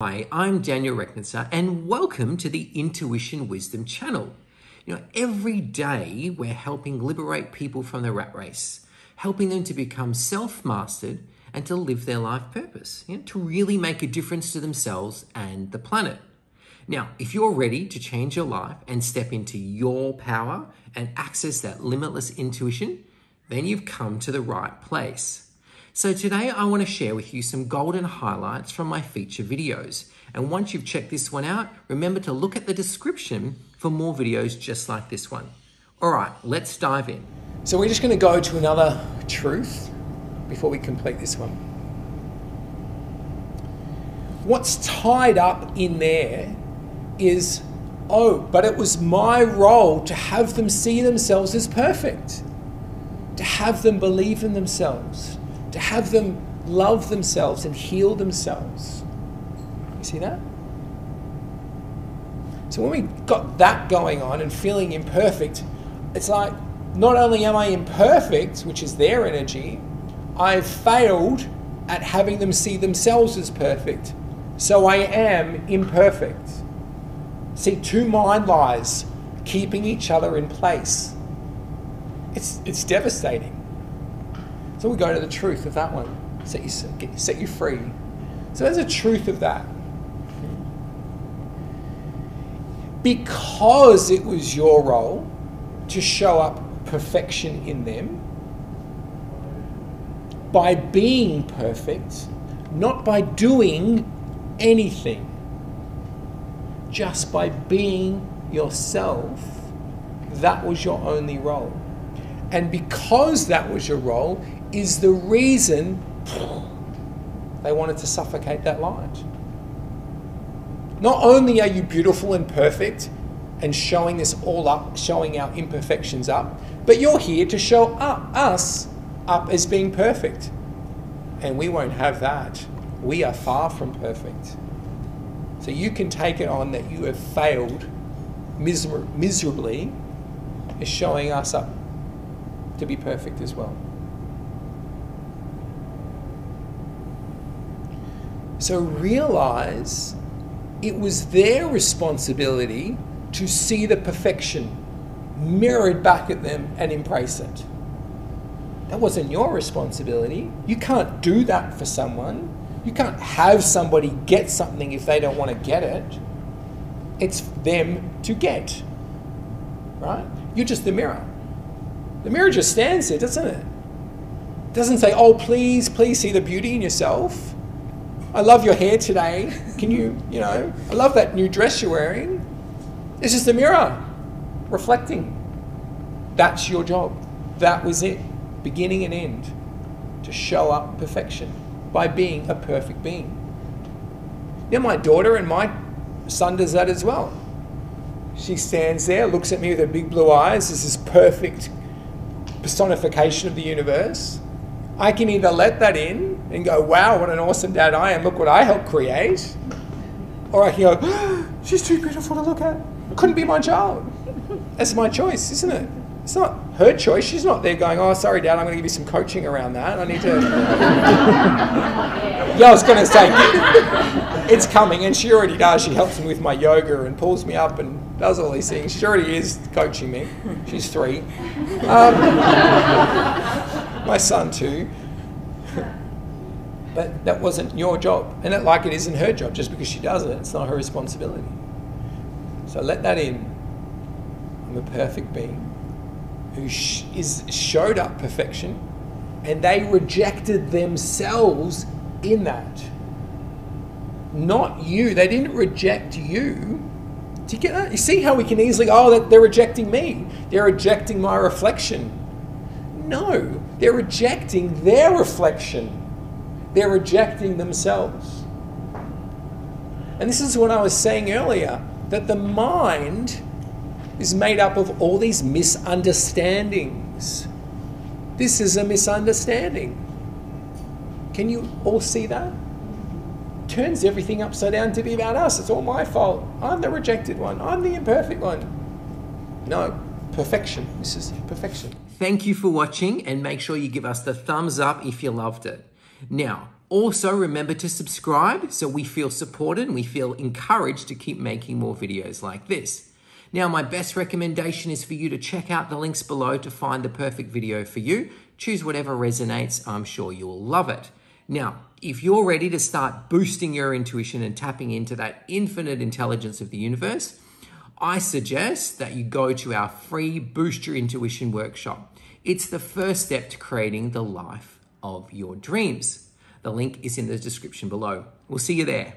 Hi, I'm Daniel Rechnitzer, and welcome to the Intuition Wisdom channel. You know, every day we're helping liberate people from the rat race, helping them to become self mastered and to live their life purpose, you know, to really make a difference to themselves and the planet. Now, if you're ready to change your life and step into your power and access that limitless intuition, then you've come to the right place. So today I want to share with you some golden highlights from my feature videos. And once you've checked this one out, remember to look at the description for more videos just like this one. All right, let's dive in. So we're just going to go to another truth before we complete this one. What's tied up in there is, oh, but it was my role to have them see themselves as perfect, to have them believe in themselves, to have them love themselves and heal themselves. You see that? So when we got that going on and feeling imperfect, it's like not only am I imperfect, which is their energy, I've failed at having them see themselves as perfect. So I am imperfect. See, two mind lies keeping each other in place. It's, it's devastating. So we go to the truth of that one, set you, set you free. So there's a truth of that. Because it was your role to show up perfection in them, by being perfect, not by doing anything, just by being yourself, that was your only role. And because that was your role, is the reason they wanted to suffocate that light. Not only are you beautiful and perfect and showing this all up, showing our imperfections up, but you're here to show up, us up as being perfect. And we won't have that. We are far from perfect. So you can take it on that you have failed miser- miserably as showing us up to be perfect as well. So realize it was their responsibility to see the perfection mirrored back at them and embrace it. That wasn't your responsibility. You can't do that for someone. You can't have somebody get something if they don't want to get it. It's them to get. Right? You're just the mirror. The mirror just stands there, doesn't it? It doesn't say, oh, please, please see the beauty in yourself. I love your hair today. Can you, you know, I love that new dress you're wearing. It's just a mirror reflecting. That's your job. That was it, beginning and end, to show up perfection by being a perfect being. Now, my daughter and my son does that as well. She stands there, looks at me with her big blue eyes, this perfect personification of the universe. I can either let that in and go, wow, what an awesome dad I am, look what I helped create. Or I can go, oh, she's too beautiful to look at. Couldn't be my child. That's my choice, isn't it? It's not her choice. She's not there going, oh, sorry, Dad, I'm going to give you some coaching around that. I need to. yeah, I was going to say, it's coming, and she already does. She helps me with my yoga and pulls me up and does all these things. She already is coaching me. She's three. Um, my son, too. but that wasn't your job. And it, like it isn't her job, just because she does it, it's not her responsibility. So let that in. I'm a perfect being who sh- is showed up perfection, and they rejected themselves in that. Not you. They didn't reject you. Do you get that? You see how we can easily, oh, they're rejecting me. They're rejecting my reflection. No, they're rejecting their reflection. They're rejecting themselves. And this is what I was saying earlier that the mind is made up of all these misunderstandings. This is a misunderstanding. Can you all see that? Turns everything upside down to be about us. It's all my fault. I'm the rejected one. I'm the imperfect one. No, perfection. This is perfection. Thank you for watching and make sure you give us the thumbs up if you loved it. Now, Also, remember to subscribe so we feel supported and we feel encouraged to keep making more videos like this. Now, my best recommendation is for you to check out the links below to find the perfect video for you. Choose whatever resonates, I'm sure you'll love it. Now, if you're ready to start boosting your intuition and tapping into that infinite intelligence of the universe, I suggest that you go to our free Boost Your Intuition workshop. It's the first step to creating the life of your dreams. The link is in the description below. We'll see you there.